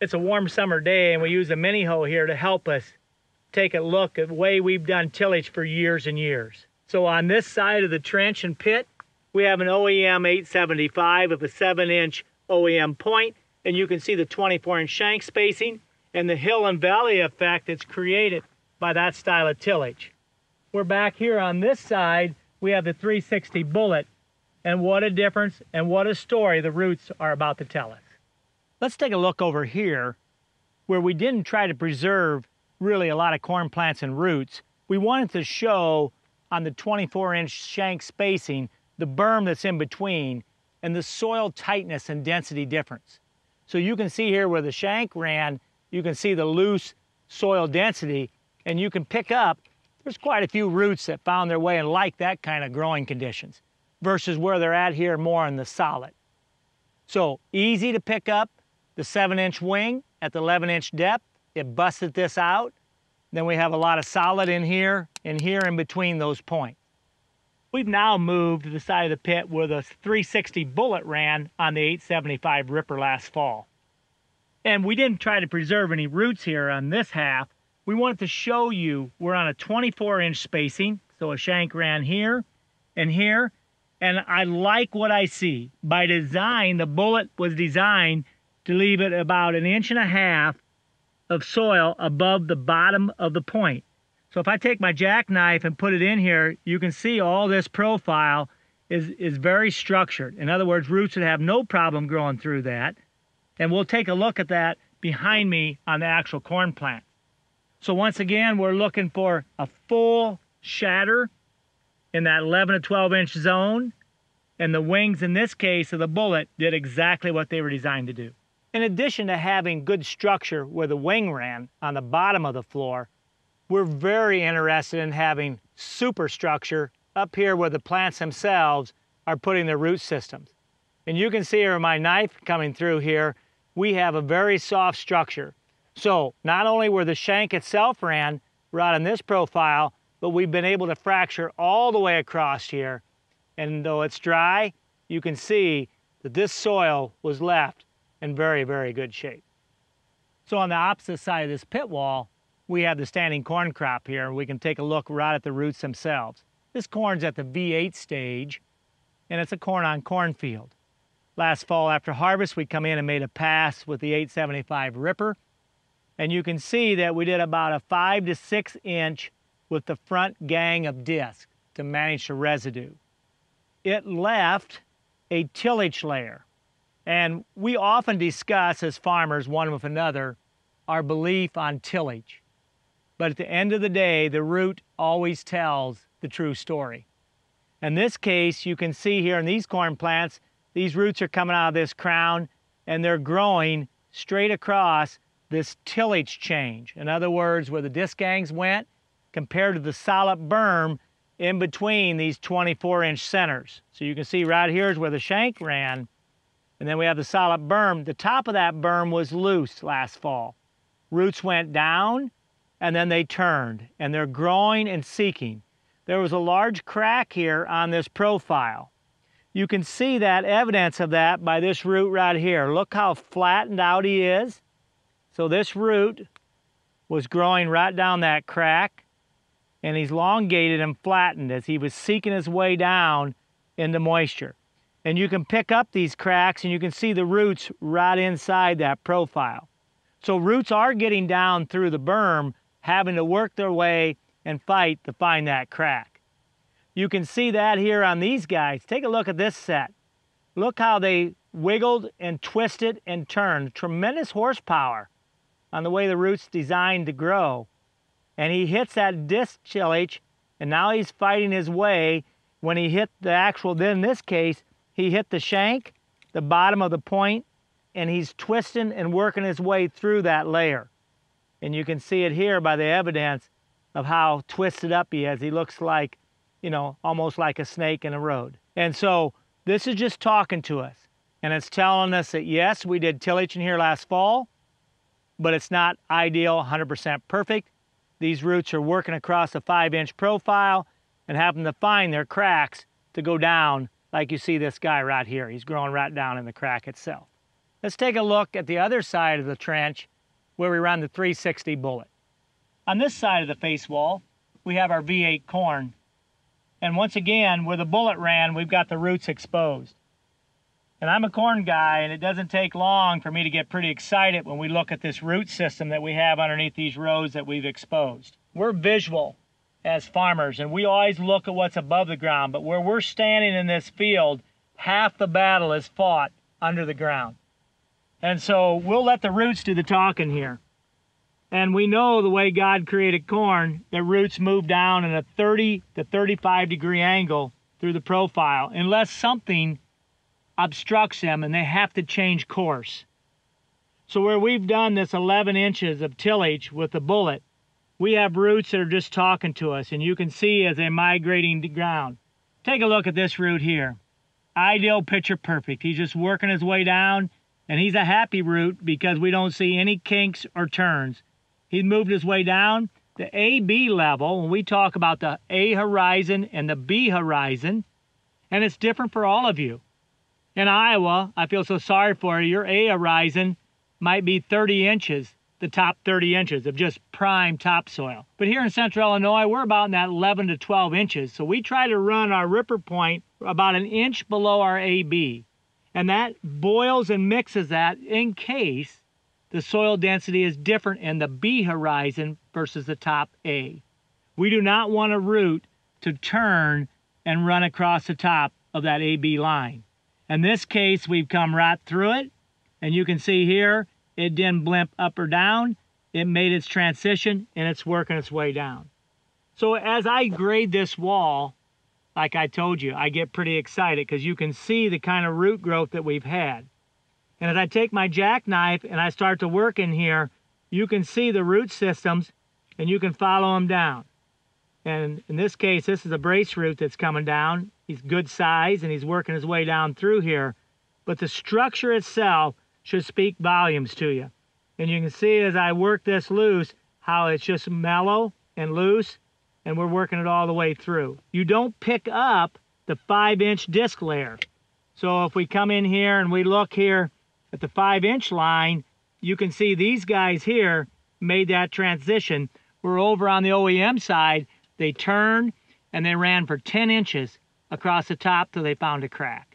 It's a warm summer day and we use a mini hoe here to help us take a look at the way we've done tillage for years and years. So on this side of the trench and pit, we have an OEM 875 of a 7 inch OEM point, and you can see the 24 inch shank spacing and the hill and valley effect that's created by that style of tillage. We're back here on this side, we have the 360 bullet, and what a difference and what a story the roots are about to tell us. Let's take a look over here where we didn't try to preserve really a lot of corn plants and roots. We wanted to show on the 24 inch shank spacing the berm that's in between and the soil tightness and density difference. So you can see here where the shank ran, you can see the loose soil density and you can pick up, there's quite a few roots that found their way and like that kind of growing conditions versus where they're at here more in the solid. So easy to pick up the seven inch wing at the 11 inch depth. It busted this out. Then we have a lot of solid in here and here in between those points. We've now moved to the side of the pit where the 360 bullet ran on the 875 Ripper last fall. And we didn't try to preserve any roots here on this half. We wanted to show you we're on a 24 inch spacing. So a shank ran here and here. And I like what I see. By design, the bullet was designed to leave it about an inch and a half of soil above the bottom of the point. So if I take my jackknife and put it in here, you can see all this profile is, is very structured. In other words, roots would have no problem growing through that. And we'll take a look at that behind me on the actual corn plant. So once again, we're looking for a full shatter in that 11 to 12 inch zone. And the wings in this case of the bullet did exactly what they were designed to do. In addition to having good structure where the wing ran on the bottom of the floor, we're very interested in having superstructure up here where the plants themselves are putting their root systems. And you can see here my knife coming through here, we have a very soft structure. So not only where the shank itself ran right on this profile, but we've been able to fracture all the way across here. And though it's dry, you can see that this soil was left in very, very good shape. So on the opposite side of this pit wall, we have the standing corn crop here. and We can take a look right at the roots themselves. This corn's at the V8 stage, and it's a corn on corn field. Last fall after harvest, we come in and made a pass with the 875 Ripper, and you can see that we did about a five to six inch with the front gang of disc to manage the residue. It left a tillage layer and we often discuss as farmers, one with another, our belief on tillage. But at the end of the day, the root always tells the true story. In this case, you can see here in these corn plants, these roots are coming out of this crown and they're growing straight across this tillage change. In other words, where the disc gangs went compared to the solid berm in between these 24 inch centers. So you can see right here is where the shank ran and then we have the solid berm. The top of that berm was loose last fall. Roots went down and then they turned and they're growing and seeking. There was a large crack here on this profile. You can see that evidence of that by this root right here. Look how flattened out he is. So this root was growing right down that crack and he's elongated and flattened as he was seeking his way down into moisture. And you can pick up these cracks and you can see the roots right inside that profile. So roots are getting down through the berm, having to work their way and fight to find that crack. You can see that here on these guys. Take a look at this set. Look how they wiggled and twisted and turned. Tremendous horsepower on the way the root's designed to grow. And he hits that disc tillage, and now he's fighting his way. When he hit the actual, then in this case, he hit the shank, the bottom of the point, and he's twisting and working his way through that layer. And you can see it here by the evidence of how twisted up he is. He looks like, you know, almost like a snake in a road. And so this is just talking to us. And it's telling us that yes, we did tillage in here last fall, but it's not ideal, 100% perfect. These roots are working across a five inch profile and happen to find their cracks to go down like you see this guy right here. He's growing right down in the crack itself. Let's take a look at the other side of the trench where we run the 360 bullet. On this side of the face wall, we have our V8 corn. And once again, where the bullet ran, we've got the roots exposed. And I'm a corn guy, and it doesn't take long for me to get pretty excited when we look at this root system that we have underneath these rows that we've exposed. We're visual as farmers, and we always look at what's above the ground, but where we're standing in this field, half the battle is fought under the ground. And so we'll let the roots do the talking here. And we know the way God created corn, the roots move down in a 30 to 35 degree angle through the profile, unless something obstructs them and they have to change course. So where we've done this 11 inches of tillage with the bullet, we have roots that are just talking to us, and you can see as they're migrating the ground. Take a look at this root here. Ideal picture perfect. He's just working his way down and he's a happy root because we don't see any kinks or turns. He's moved his way down. The AB level, when we talk about the A horizon and the B horizon, and it's different for all of you. In Iowa, I feel so sorry for you. Your A horizon might be 30 inches, the top 30 inches of just prime topsoil. But here in central Illinois, we're about in that 11 to 12 inches. So we try to run our ripper point about an inch below our AB and that boils and mixes that in case the soil density is different in the B horizon versus the top A. We do not want a root to turn and run across the top of that AB line. In this case, we've come right through it, and you can see here, it didn't blimp up or down. It made its transition, and it's working its way down. So as I grade this wall, like I told you, I get pretty excited because you can see the kind of root growth that we've had. And as I take my jackknife and I start to work in here, you can see the root systems and you can follow them down. And in this case, this is a brace root that's coming down. He's good size and he's working his way down through here. But the structure itself should speak volumes to you. And you can see as I work this loose, how it's just mellow and loose and we're working it all the way through. You don't pick up the five inch disc layer. So if we come in here and we look here at the five inch line, you can see these guys here made that transition. We're over on the OEM side, they turned and they ran for 10 inches across the top till they found a crack.